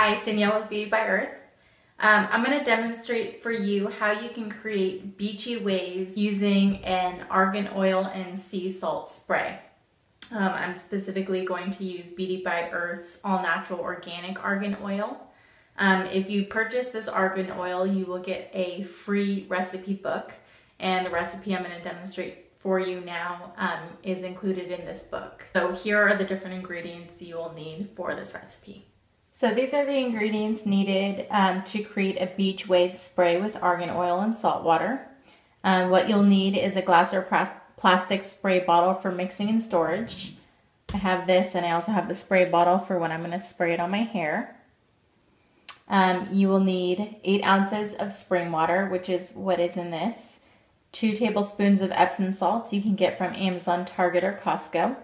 Hi, Danielle with Beauty by Earth. Um, I'm going to demonstrate for you how you can create beachy waves using an argan oil and sea salt spray. Um, I'm specifically going to use Beauty by Earth's all natural organic argan oil. Um, if you purchase this argan oil, you will get a free recipe book, and the recipe I'm going to demonstrate for you now um, is included in this book. So here are the different ingredients you will need for this recipe. So these are the ingredients needed um, to create a beach wave spray with argan oil and salt water. Um, what you'll need is a glass or plastic spray bottle for mixing and storage. I have this and I also have the spray bottle for when I'm going to spray it on my hair. Um, you will need 8 ounces of spring water, which is what is in this. 2 tablespoons of Epsom salts you can get from Amazon, Target, or Costco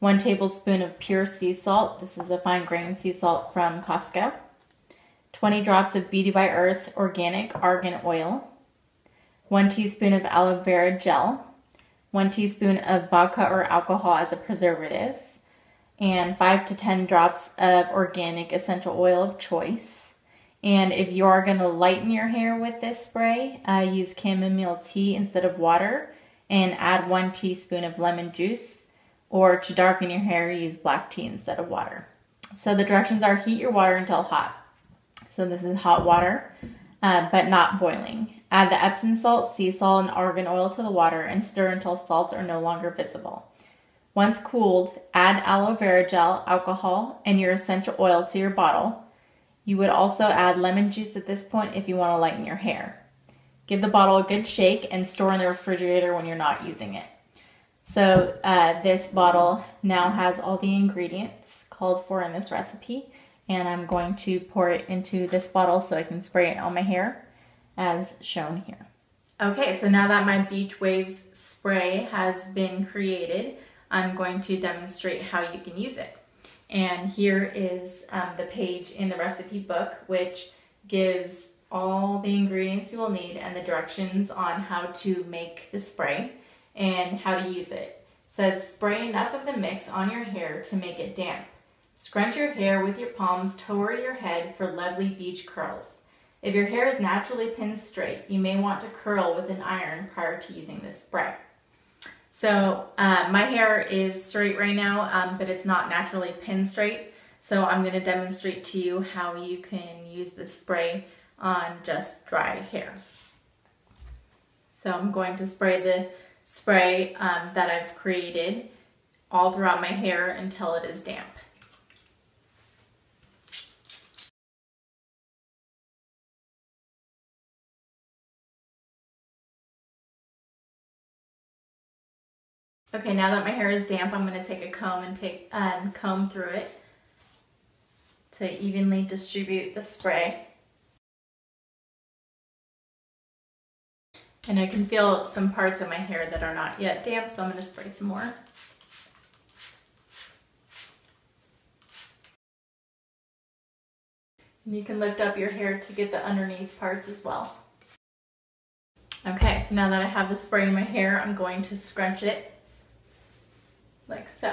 one tablespoon of pure sea salt. This is a fine grained sea salt from Costco. 20 drops of Beauty by Earth organic argan oil. One teaspoon of aloe vera gel. One teaspoon of vodka or alcohol as a preservative. And 5 to 10 drops of organic essential oil of choice. And if you are going to lighten your hair with this spray, uh, use chamomile tea instead of water and add one teaspoon of lemon juice or to darken your hair, use black tea instead of water. So the directions are heat your water until hot. So this is hot water, uh, but not boiling. Add the Epsom salt, sea salt, and argan oil to the water and stir until salts are no longer visible. Once cooled, add aloe vera gel, alcohol, and your essential oil to your bottle. You would also add lemon juice at this point if you want to lighten your hair. Give the bottle a good shake and store in the refrigerator when you're not using it. So uh, this bottle now has all the ingredients called for in this recipe and I'm going to pour it into this bottle so I can spray it on my hair as shown here. Okay, so now that my Beach Waves spray has been created, I'm going to demonstrate how you can use it. And here is um, the page in the recipe book which gives all the ingredients you will need and the directions on how to make the spray and how to use it. it. Says spray enough of the mix on your hair to make it damp. Scrunch your hair with your palms toward your head for lovely beach curls. If your hair is naturally pinned straight, you may want to curl with an iron prior to using this spray. So uh, my hair is straight right now, um, but it's not naturally pinned straight. So I'm going to demonstrate to you how you can use this spray on just dry hair. So I'm going to spray the spray um, that I've created all throughout my hair until it is damp. Okay, now that my hair is damp, I'm going to take a comb and take um, comb through it to evenly distribute the spray. And I can feel some parts of my hair that are not yet damp, so I'm going to spray some more. And you can lift up your hair to get the underneath parts as well. Okay, so now that I have the spray in my hair, I'm going to scrunch it like so.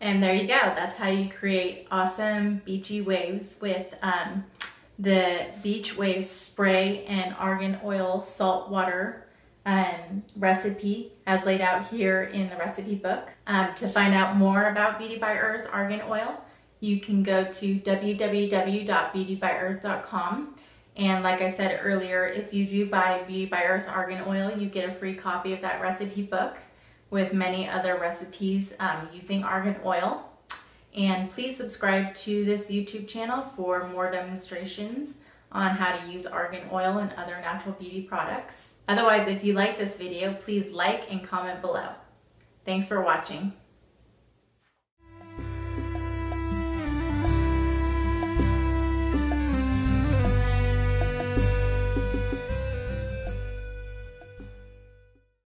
And there you go. That's how you create awesome beachy waves with um, the beach waves spray and argan oil salt water um, recipe as laid out here in the recipe book. Um, to find out more about Beauty by Earth's argan oil, you can go to www.beautybyearth.com. And like I said earlier, if you do buy Beauty by Earth's argan oil, you get a free copy of that recipe book with many other recipes um, using argan oil. And please subscribe to this YouTube channel for more demonstrations on how to use argan oil and other natural beauty products. Otherwise, if you like this video, please like and comment below. Thanks for watching.